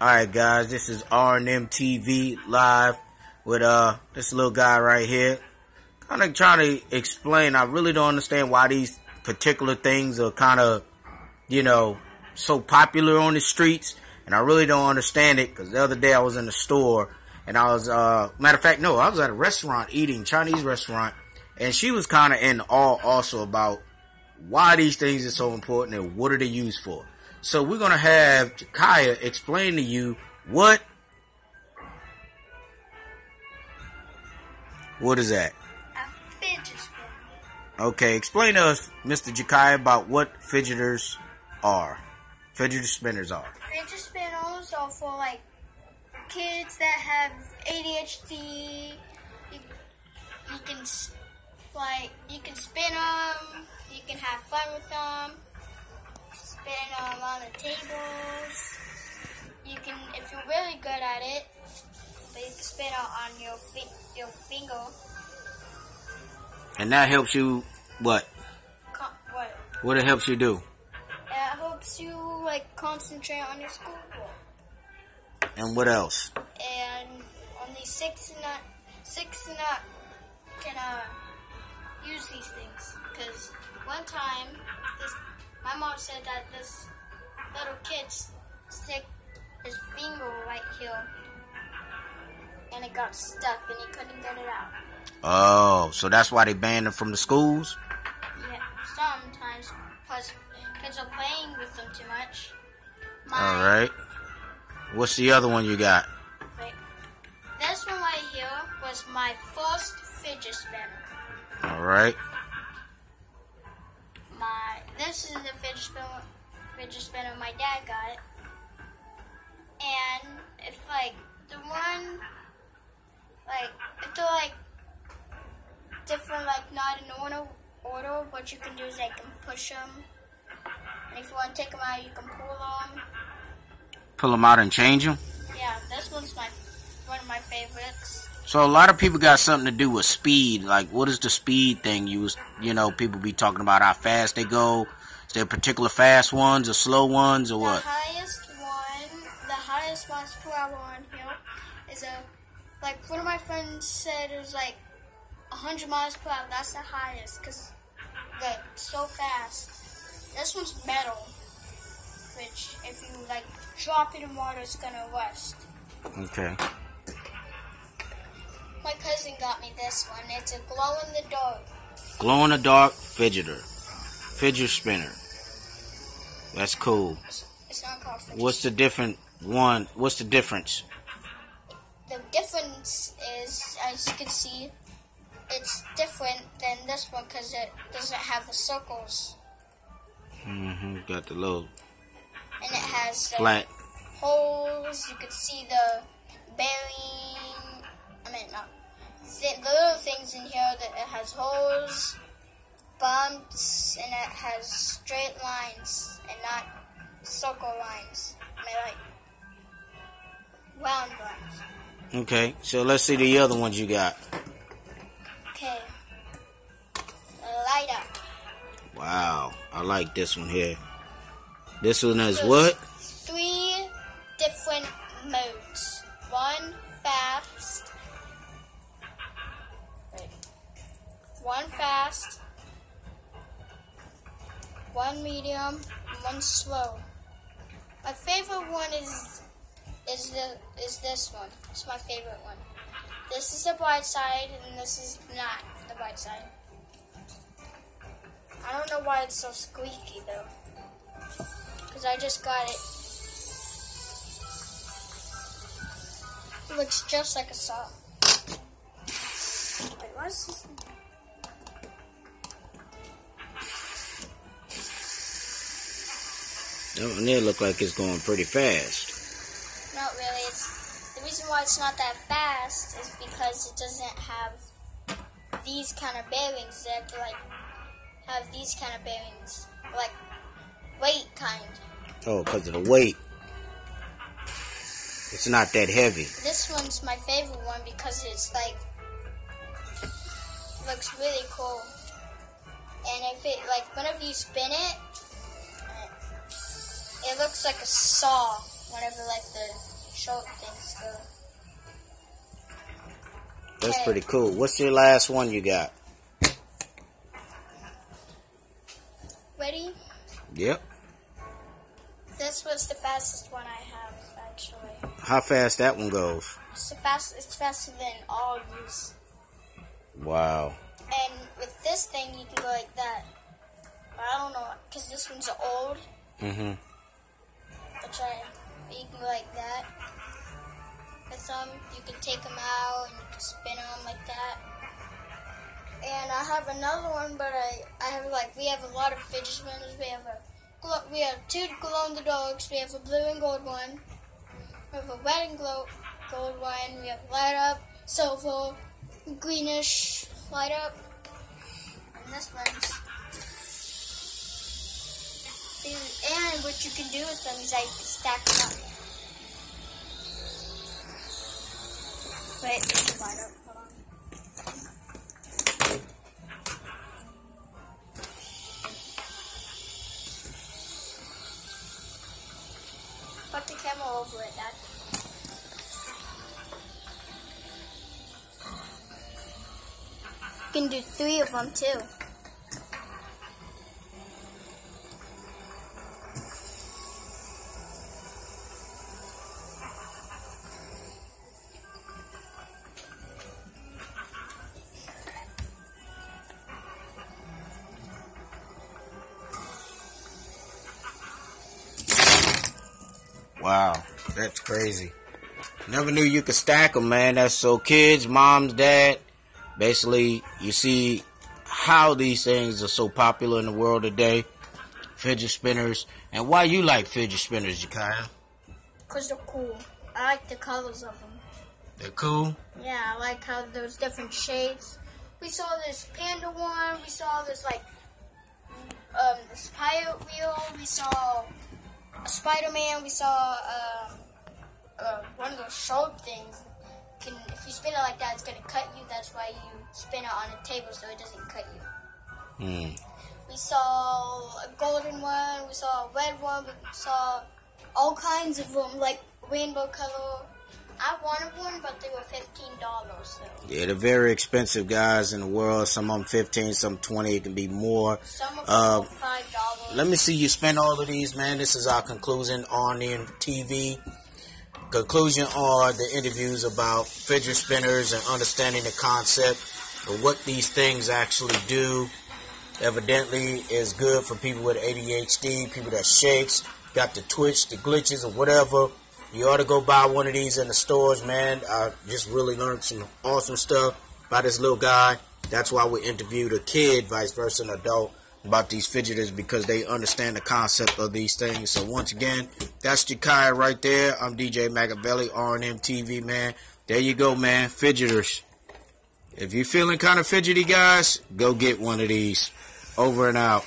Alright guys, this is R&M TV live with uh this little guy right here. Kind of trying to explain, I really don't understand why these particular things are kind of, you know, so popular on the streets. And I really don't understand it because the other day I was in the store and I was, uh, matter of fact, no, I was at a restaurant eating, Chinese restaurant. And she was kind of in awe also about why these things are so important and what are they used for. So we're going to have Kaya explain to you what What is that? A fidget spinner. Okay, explain to us, Mr. Jakai, about what fidgeters are. Fidget spinners are. Fidget spinners are for like kids that have ADHD. You, you can like you can spin them. You can have fun with them. Spin on the tables. You can, if you're really good at it, but you can spin it on your fi- your finger. And that helps you, what? Co- what? What it helps you do? It helps you like concentrate on your schoolwork. And what else? and only six and up, six and up can uh, use these things. Because one time, this my mom said that this little kid stick his finger right here, and it got stuck, and he couldn't get it out. Oh, so that's why they banned them from the schools? Yeah, sometimes because kids are playing with them too much. My, Alright. What's the other one you got? Wait. This one right here was my first fidget spinner. Alright. My this is the fidget spinner fidget spinner my dad got. And if like the one like if they're like different like not in order order what you can do is like can push them and if you want to take them out you can pull them Pull them out and change them? yeah this one's my one of my favorites So a lot of people got something to do with speed. Like, what is the speed thing? You was, you know, people be talking about how fast they go. Is there particular fast ones or slow ones or The what? The highest one, the highest miles per hour on here is a, like one of my friends said it was like 100 miles per hour. That's the highest because the so fast. This one's metal, which if you like drop it in water, it's gonna rust. Okay. My cousin got me this one. It's a glow in the dark. Glow in the dark fidgeter. Fidget spinner. That's cool. It's not called fidget What's the different one? What's the difference? the difference is, as you can see, it's different than this one because it doesn't have the circles hmm Got the little and it has the flat. holes. You can see the bearing. I mean, not the little things in here that it has holes, bumps, and it has straight lines and not circle lines. I mean, like round lines. Okay, so let's see the other ones you got. Okay. Light up. Wow, I like this one here. This one is what? One and One slow. My favorite one is is the is this one. It's my favorite one. This is the bright side, and this is not the bright side. I don't know why it's so squeaky though. Because I just got it. It looks just like a saw. Wait, what is this? That one there look like it's going pretty fast. Not really. It's, the reason why it's not that fast is because it doesn't have these kind of bearings. They have to like have these kind of bearings, like weight kind. Oh, because of the weight. It's not that heavy. This one's my favorite one because it's like looks really cool. And if it like whenever you spin it, it looks like a saw. Whenever like the short things go. That's Okay. pretty cool. What's your last one you got? Ready? Yep. This was the fastest one I have, actually. How fast that one goes? It's the fast. It's faster than all of these. Wow. And with this thing, you can go like that. But I don't know, because this one's old. Mm-hmm. I'll try. But you can go like that. With some, you can take them out and you can spin them like that. And I have another one, but I, I have like we have a lot of fidget spinners. We have a we have two glow in the dogs. We have a blue and gold one. We have a red and glow, gold one. We have light up, silver, greenish light up. And this one's And what you can do with them is I stack them up. Wait, is light up. Hold on. Put the camera over it, Dad. You can do three of them too. Wow. That's crazy. Never knew you could stack them, man. That's so kids, moms, dad. Basically, you see how these things are so popular in the world today. Fidget spinners. And why you like fidget spinners, Jakaya? Because they're cool. I like the colors of them. They're cool. Yeah, I like how there's different shapes. We saw this panda one. We saw this like um this pirate wheel. We saw Spider-Man. We saw um, uh, one of those short things. Can if you spin it like that, it's gonna cut you. That's why you spin it on a table so it doesn't cut you. Hmm. We saw a golden one. We saw a red one. We saw all kinds of them, like rainbow color. I wanted one, but they were fifteen dollars. So Yeah, they're very expensive guys in the world. Some of them 15, some 20. It can be more. some of Uh, them dollars. Let me see you spend all of these, man. This is our conclusion on the TV. Conclusion on the interviews about fidget spinners and understanding the concept of what these things actually do. Evidently, is good for people with ADHD, people that shakes, got the twitch, the glitches, or whatever. You ought to go buy one of these in the stores, man. I just really learned some awesome stuff by this little guy. That's why we interviewed a kid, vice versa, an adult, about these fidgeters because they understand the concept of these things. So once again, that's Jakaya right there. I'm DJ Machiavelli, R&M TV, man. There you go, man. Fidgeters. If you're feeling kind of fidgety, guys, go get one of these. Over and out.